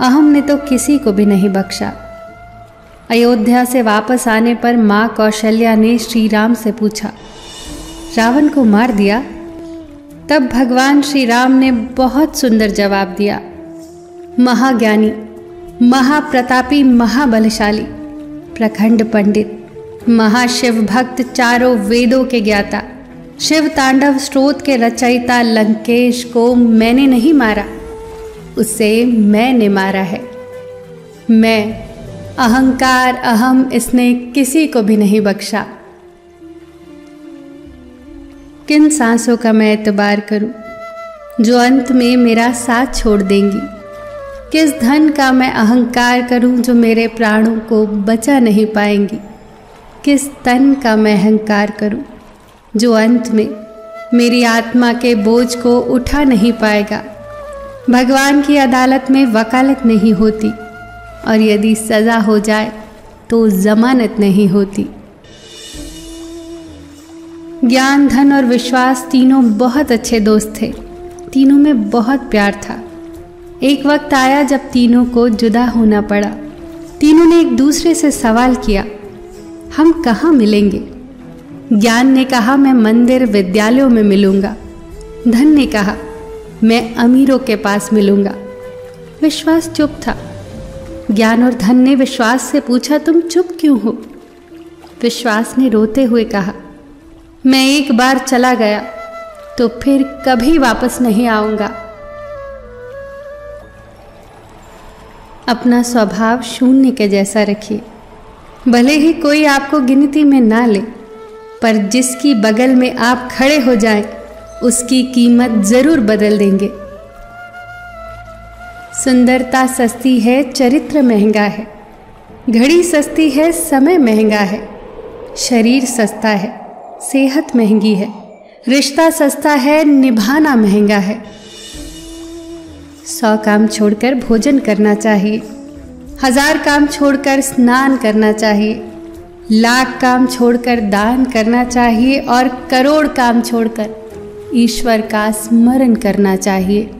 अहम ने तो किसी को भी नहीं बख्शा। अयोध्या से वापस आने पर माँ कौशल्या ने श्री राम से पूछा, रावण को मार दिया? तब भगवान श्री राम ने बहुत सुंदर जवाब दिया, महाज्ञानी, महाप्रतापी, महाबलशाली, प्रखंड पंडित, महाशिव भक्त चारों वेदों के ज्ञाता, शिव तांडव स्रोत के रचयिता लंकेश को मैंने नहीं मारा। उसे मैंने मारा है। मैं, अहंकार, अहम, इसने किसी को भी नहीं बख्शा। किन सांसों का मैं एतबार करूँ, जो अंत में मेरा साथ छोड़ देंगी? किस धन का मैं अहंकार करूँ, जो मेरे प्राणों को बचा नहीं पाएँगी? किस तन का मैं अहंकार करूँ, जो अंत में मेरी आत्मा के बोझ को उठा नहीं पाएगा? भगवान की अदालत में वकालत नहीं होती। और यदि सज़ा हो जाए तो जमानत नहीं होती। ज्ञान, धन और विश्वास तीनों बहुत अच्छे दोस्त थे। तीनों में बहुत प्यार था। एक वक्त आया जब तीनों को जुदा होना पड़ा। तीनों ने एक दूसरे से सवाल किया, हम कहाँ मिलेंगे? ज्ञान ने कहा, मैं मंदिर, विद्यालयों में मिलूँगा। धन ने कहा मैं अमीरों के पास मिलूँगा। विश्वास चुप था। ज्ञान और धन ने विश्वास से पूछा तुम चुप क्यों हो? विश्वास ने रोते हुए कहा मैं एक बार चला गया तो फिर कभी वापस नहीं आऊँगा। अपना स्वभाव शून्य के जैसा रखिए। भले ही कोई आपको गिनती में ना ले पर जिसकी बगल में आप खड़े हो जाएँ, उसकी कीमत ज़रूर बदल देंगे। सुंदरता सस्ती है, चरित्र महँगा है। घड़ी सस्ती है, समय महँगा है। शरीर सस्ता है, सेहत महँगी है। रिश्ता सस्ता है, निभाना महँगा है। सौ काम छोड़कर भोजन करना चाहिए। हज़ार काम छोड़कर स्नान करना चाहिए। लाख काम छोड़कर दान करना चाहिए और करोड़ काम छोड़कर ईश्वर का स्मरण करना चाहिए।